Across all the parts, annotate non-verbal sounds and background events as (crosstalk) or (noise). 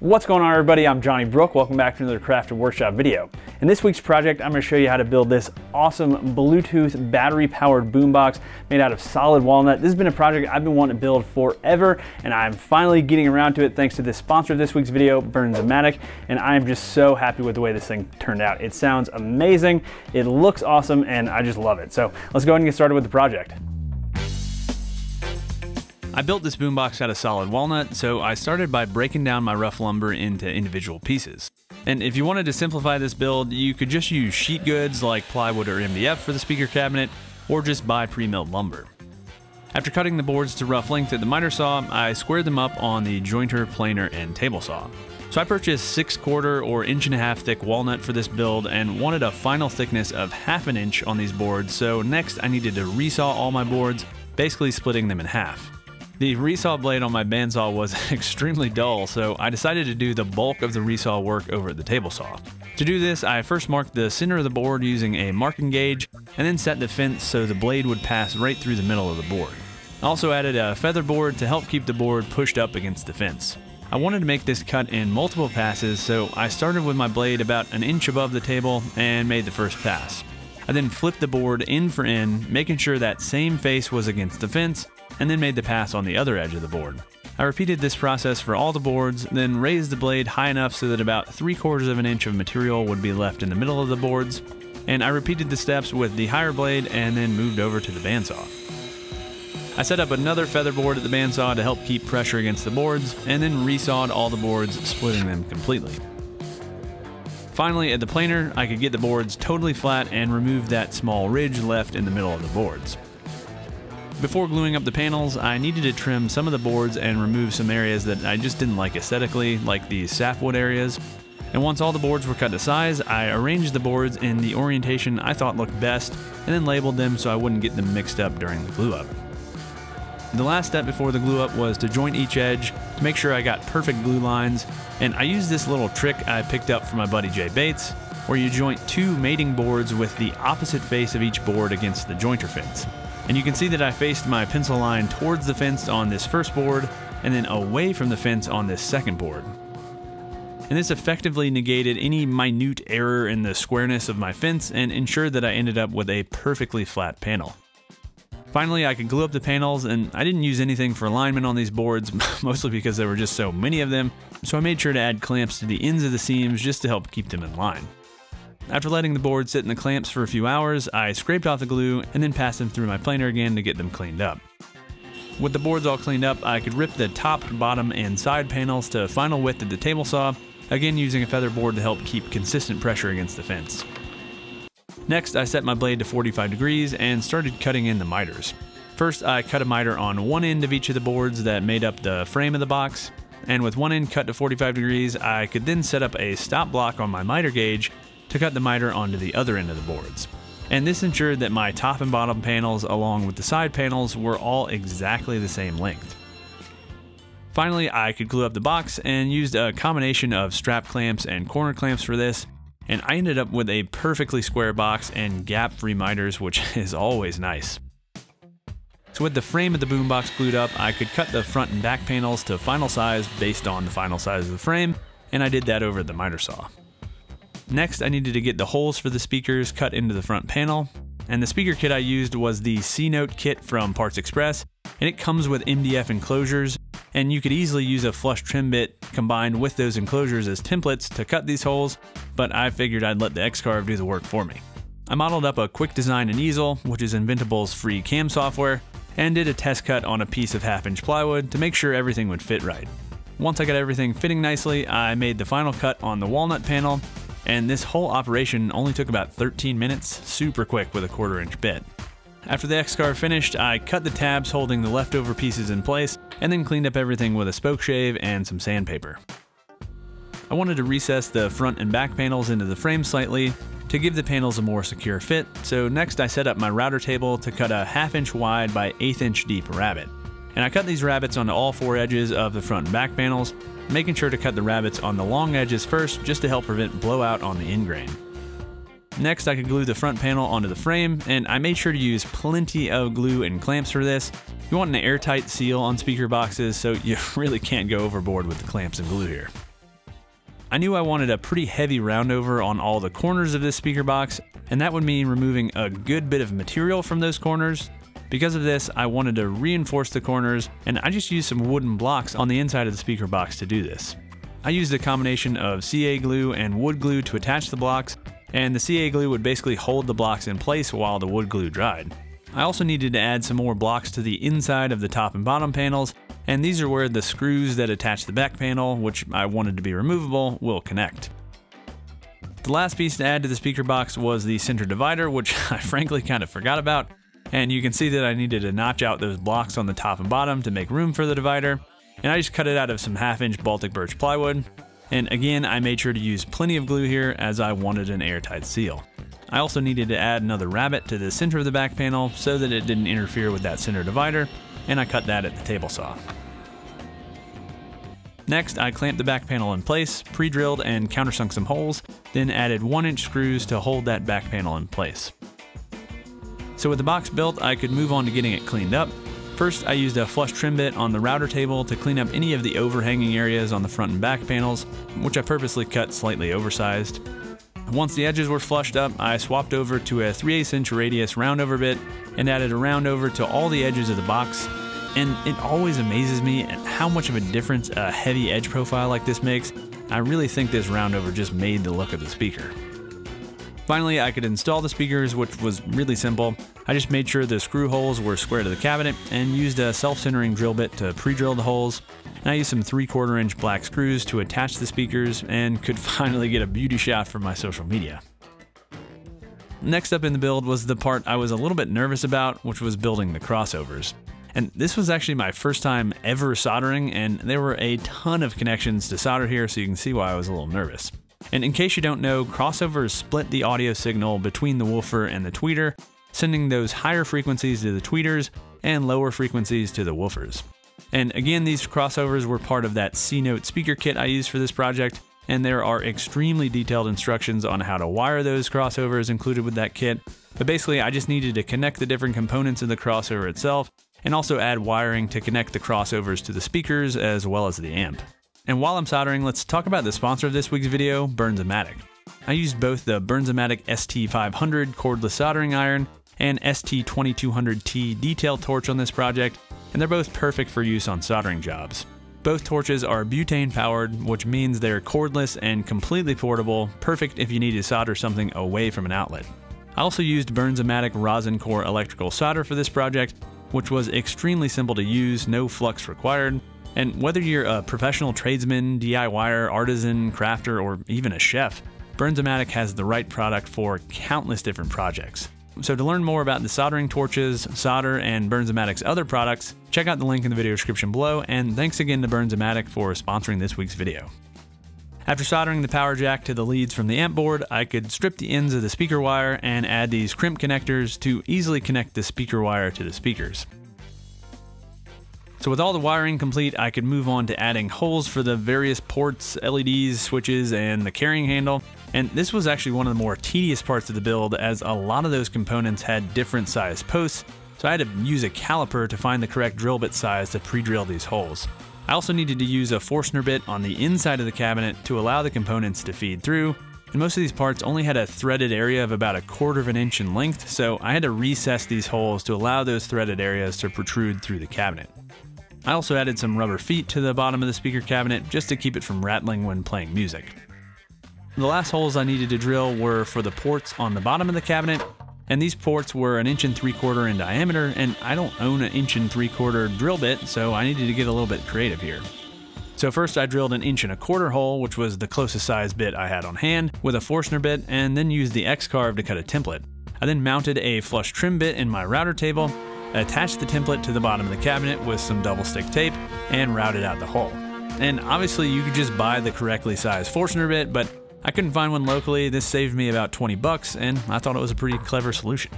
What's going on everybody? I'm Johnny Brooke. Welcome back to another Crafted Workshop video. In this week's project, I'm going to show you how to build this awesome Bluetooth battery powered boombox made out of solid walnut. This has been a project I've been wanting to build forever and I'm finally getting around to it thanks to the sponsor of this week's video, Bernzomatic, and I'm just so happy with the way this thing turned out. It sounds amazing, it looks awesome, and I just love it. So let's go ahead and get started with the project. I built this boombox out of solid walnut, so I started by breaking down my rough lumber into individual pieces. And if you wanted to simplify this build, you could just use sheet goods like plywood or MDF for the speaker cabinet, or just buy pre-milled lumber. After cutting the boards to rough length at the miter saw, I squared them up on the jointer, planer, and table saw. So I purchased 6 quarter or inch and a half thick walnut for this build and wanted a final thickness of half an inch on these boards, so next I needed to resaw all my boards, basically splitting them in half. The resaw blade on my bandsaw was (laughs) extremely dull, so I decided to do the bulk of the resaw work over at the table saw. To do this, I first marked the center of the board using a marking gauge, and then set the fence so the blade would pass right through the middle of the board. I also added a feather board to help keep the board pushed up against the fence. I wanted to make this cut in multiple passes, so I started with my blade about an inch above the table and made the first pass. I then flipped the board in for in, making sure that same face was against the fence, and then made the pass on the other edge of the board. I repeated this process for all the boards, then raised the blade high enough so that about 3 quarters of an inch of material would be left in the middle of the boards, and I repeated the steps with the higher blade and then moved over to the bandsaw. I set up another feather board at the bandsaw to help keep pressure against the boards, and then resawed all the boards, splitting them completely. Finally, at the planer, I could get the boards totally flat and remove that small ridge left in the middle of the boards. Before gluing up the panels, I needed to trim some of the boards and remove some areas that I just didn't like aesthetically, like the sapwood areas. And once all the boards were cut to size, I arranged the boards in the orientation I thought looked best, and then labeled them so I wouldn't get them mixed up during the glue up. The last step before the glue up was to joint each edge to make sure I got perfect glue lines, and I used this little trick I picked up from my buddy Jay Bates, where you joint two mating boards with the opposite face of each board against the jointer fence. And you can see that I faced my pencil line towards the fence on this first board and then away from the fence on this second board. And this effectively negated any minute error in the squareness of my fence and ensured that I ended up with a perfectly flat panel. Finally, I could glue up the panels, and I didn't use anything for alignment on these boards, (laughs) mostly because there were just so many of them, so I made sure to add clamps to the ends of the seams just to help keep them in line. After letting the board sit in the clamps for a few hours, I scraped off the glue and then passed them through my planer again to get them cleaned up. With the boards all cleaned up, I could rip the top, bottom, and side panels to final width of the table saw, again using a feather board to help keep consistent pressure against the fence. Next, I set my blade to 45 degrees and started cutting in the miters. First, I cut a miter on one end of each of the boards that made up the frame of the box, and with one end cut to 45 degrees, I could then set up a stop block on my miter gauge to cut the miter onto the other end of the boards. And this ensured that my top and bottom panels along with the side panels were all exactly the same length. Finally, I could glue up the box and used a combination of strap clamps and corner clamps for this, and I ended up with a perfectly square box and gap-free miters, which (laughs) is always nice. So with the frame of the boombox glued up, I could cut the front and back panels to final size based on the final size of the frame, and I did that over the miter saw. Next, I needed to get the holes for the speakers cut into the front panel, and the speaker kit I used was the C-Note kit from Parts Express, and it comes with MDF enclosures, and you could easily use a flush trim bit combined with those enclosures as templates to cut these holes, but I figured I'd let the X-Carve do the work for me. I modeled up a quick design in Easel, which is Inventables' free CAM software, and did a test cut on a piece of half inch plywood to make sure everything would fit right. Once I got everything fitting nicely, I made the final cut on the walnut panel and this whole operation only took about 13 minutes, super quick with a quarter inch bit. After the X-Carve finished, I cut the tabs holding the leftover pieces in place, and then cleaned up everything with a spoke shave and some sandpaper. I wanted to recess the front and back panels into the frame slightly to give the panels a more secure fit, so next I set up my router table to cut a half inch wide by eighth inch deep rabbet. And I cut these rabbets onto all four edges of the front and back panels, making sure to cut the rabbets on the long edges first just to help prevent blowout on the end grain. Next, I could glue the front panel onto the frame, and I made sure to use plenty of glue and clamps for this. You want an airtight seal on speaker boxes, so you (laughs) really can't go overboard with the clamps and glue here. I knew I wanted a pretty heavy roundover on all the corners of this speaker box, and that would mean removing a good bit of material from those corners. Because of this, I wanted to reinforce the corners, and I just used some wooden blocks on the inside of the speaker box to do this. I used a combination of CA glue and wood glue to attach the blocks, and the CA glue would basically hold the blocks in place while the wood glue dried. I also needed to add some more blocks to the inside of the top and bottom panels, and these are where the screws that attach the back panel, which I wanted to be removable, will connect. The last piece to add to the speaker box was the center divider, which (laughs) I frankly kind of forgot about, and you can see that I needed to notch out those blocks on the top and bottom to make room for the divider, and I just cut it out of some half inch Baltic birch plywood, and again I made sure to use plenty of glue here as I wanted an airtight seal. I also needed to add another rabbet to the center of the back panel so that it didn't interfere with that center divider, and I cut that at the table saw. Next, I clamped the back panel in place, pre-drilled and countersunk some holes, then added 1 inch screws to hold that back panel in place. So with the box built, I could move on to getting it cleaned up. First, I used a flush trim bit on the router table to clean up any of the overhanging areas on the front and back panels, which I purposely cut slightly oversized. Once the edges were flushed up, I swapped over to a 3 8 inch radius roundover bit and added a roundover to all the edges of the box. And it always amazes me at how much of a difference a heavy edge profile like this makes. I really think this roundover just made the look of the speaker. Finally, I could install the speakers, which was really simple. I just made sure the screw holes were square to the cabinet and used a self-centering drill bit to pre-drill the holes. And I used some 3 quarter inch black screws to attach the speakers and could (laughs) finally get a beauty shot for my social media. Next up in the build was the part I was a little bit nervous about, which was building the crossovers. And this was actually my first time ever soldering, and there were a ton of connections to solder here, so you can see why I was a little nervous. And in case you don't know, crossovers split the audio signal between the woofer and the tweeter, sending those higher frequencies to the tweeters and lower frequencies to the woofers. And again, these crossovers were part of that C-Note speaker kit I used for this project, and there are extremely detailed instructions on how to wire those crossovers included with that kit. But basically, I just needed to connect the different components of the crossover itself, and also add wiring to connect the crossovers to the speakers as well as the amp. And while I'm soldering, let's talk about the sponsor of this week's video, Bernzomatic. I used both the Bernzomatic ST500 cordless soldering iron and ST2200T detail torch on this project, and they're both perfect for use on soldering jobs. Both torches are butane powered, which means they're cordless and completely portable, perfect if you need to solder something away from an outlet. I also used Bernzomatic rosin core electrical solder for this project, which was extremely simple to use, no flux required, and whether you're a professional tradesman, DIYer, artisan, crafter, or even a chef, Bernzomatic has the right product for countless different projects. So to learn more about the soldering torches, solder, and Bernzomatic's other products, check out the link in the video description below, and thanks again to Bernzomatic for sponsoring this week's video. After soldering the power jack to the leads from the amp board, I could strip the ends of the speaker wire and add these crimp connectors to easily connect the speaker wire to the speakers. So with all the wiring complete, I could move on to adding holes for the various ports, LEDs, switches, and the carrying handle. And this was actually one of the more tedious parts of the build as a lot of those components had different size posts, so I had to use a caliper to find the correct drill bit size to pre-drill these holes. I also needed to use a Forstner bit on the inside of the cabinet to allow the components to feed through, and most of these parts only had a threaded area of about a quarter of an inch in length, so I had to recess these holes to allow those threaded areas to protrude through the cabinet. I also added some rubber feet to the bottom of the speaker cabinet just to keep it from rattling when playing music. The last holes I needed to drill were for the ports on the bottom of the cabinet, and these ports were an inch and three quarter in diameter, and I don't own an inch and three quarter drill bit, so I needed to get a little bit creative here. So first I drilled an inch and a quarter hole, which was the closest size bit I had on hand, with a Forstner bit, and then used the X-Carve to cut a template. I then mounted a flush trim bit in my router table, attached the template to the bottom of the cabinet with some double stick tape, and routed out the hole. And obviously you could just buy the correctly sized Forstner bit, but I couldn't find one locally. This saved me about 20 bucks, and I thought it was a pretty clever solution.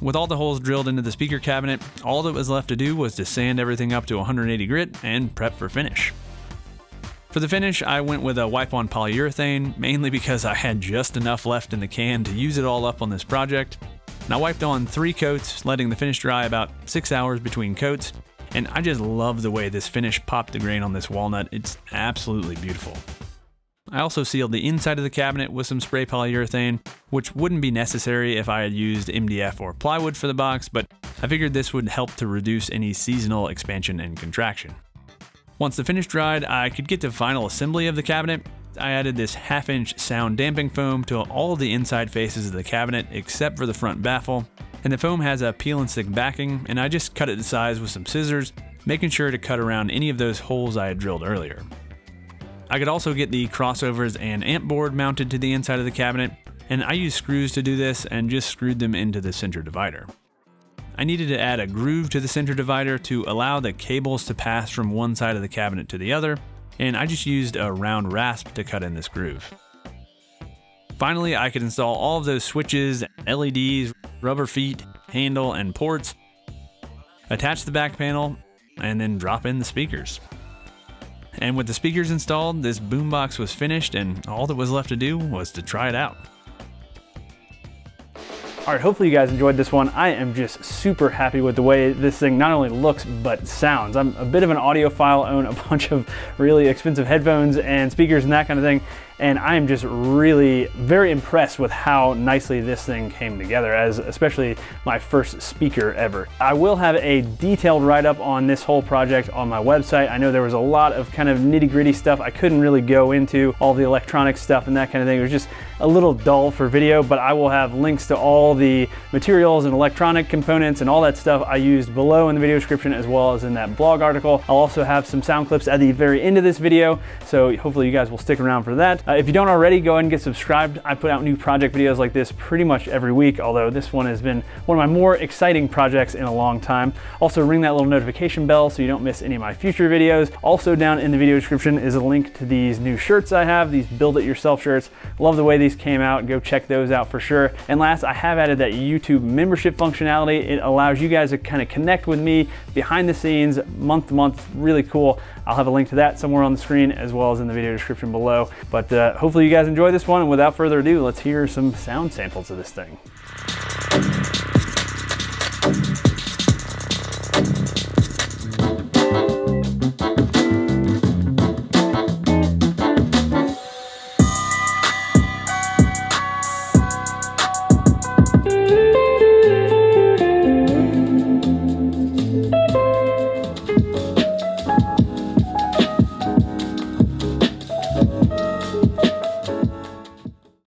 With all the holes drilled into the speaker cabinet, all that was left to do was to sand everything up to 180 grit and prep for finish. For the finish, I went with a wipe-on polyurethane, mainly because I had just enough left in the can to use it all up on this project, and I wiped on three coats, letting the finish dry about six hours between coats. And I just love the way this finish popped the grain on this walnut. It's absolutely beautiful. I also sealed the inside of the cabinet with some spray polyurethane, which wouldn't be necessary if I had used MDF or plywood for the box, but I figured this would help to reduce any seasonal expansion and contraction. Once the finish dried, I could get to final assembly of the cabinet. I added this half inch sound damping foam to all the inside faces of the cabinet except for the front baffle, and the foam has a peel and stick backing, and I just cut it to size with some scissors, making sure to cut around any of those holes I had drilled earlier. I could also get the crossovers and amp board mounted to the inside of the cabinet, and I used screws to do this and just screwed them into the center divider. I needed to add a groove to the center divider to allow the cables to pass from one side of the cabinet to the other, and I just used a round rasp to cut in this groove. Finally, I could install all of those switches, LEDs, rubber feet, handle, and ports, attach the back panel, and then drop in the speakers. And with the speakers installed, this boombox was finished and all that was left to do was to try it out. All right, hopefully you guys enjoyed this one. I am just super happy with the way this thing not only looks, but sounds. I'm a bit of an audiophile, own a (laughs) bunch of really expensive headphones and speakers and that kind of thing and I am just really very impressed with how nicely this thing came together as especially my first speaker ever. I will have a detailed write-up on this whole project on my website. I know there was a lot of kind of nitty gritty stuff I couldn't really go into, all the electronic stuff and that kind of thing. It was just a little dull for video, but I will have links to all the materials and electronic components and all that stuff I used below in the video description as well as in that blog article. I'll also have some sound clips at the very end of this video, so hopefully you guys will stick around for that. Uh, if you don't already, go ahead and get subscribed. I put out new project videos like this pretty much every week, although this one has been one of my more exciting projects in a long time. Also ring that little notification bell so you don't miss any of my future videos. Also down in the video description is a link to these new shirts I have, these build it yourself shirts. Love the way these came out. Go check those out for sure. And last, I have added that YouTube membership functionality. It allows you guys to kind of connect with me behind the scenes, month to month, really cool. I'll have a link to that somewhere on the screen as well as in the video description below. But uh, hopefully you guys enjoy this one. And without further ado, let's hear some sound samples of this thing.